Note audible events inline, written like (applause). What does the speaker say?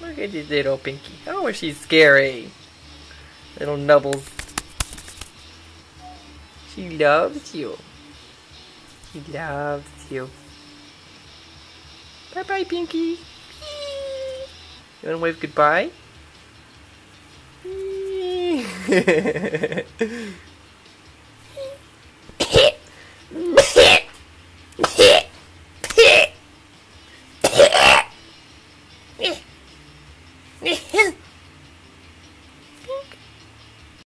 Look at this little Pinkie. Oh, she's scary? Little Nubbles. She loves you. She loves you. Bye bye, Pinkie. You wanna wave goodbye? Yeah. (laughs) ねへん